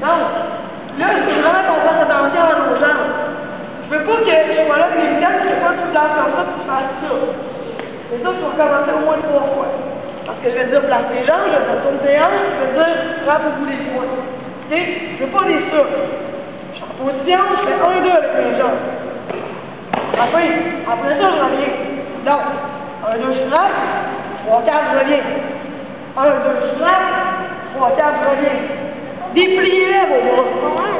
Donc, là, c'est vraiment qu'on fasse attention à nos jambes. Je veux pas que je sois là, les gars, je pas que tu lances comme ça, puis tu fasses ça. Mais ça, tu vas recommencer au moins trois fois. Parce que je vais dire place tes jambes, je vais dire tourne tes hanches, je vais dire frappe au bout des poings. OK? Je veux pas des ça. Je suis en position, je fais un, deux avec mes jambes. Après, après ça, je reviens. Donc, un, deux, je trois, quatre, je reviens. Un, deux, je trois, quatre, je reviens. Dépliez-les, devil was alive.